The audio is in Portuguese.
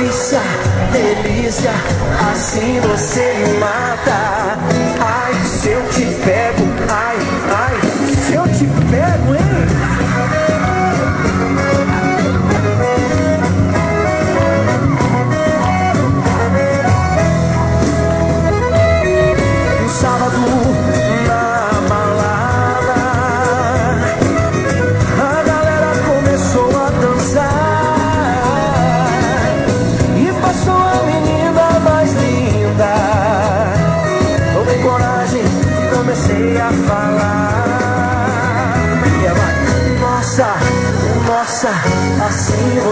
delícia, delícia, assim você me mata. Ai, se eu te pego. falar. É é, nossa, nossa, assim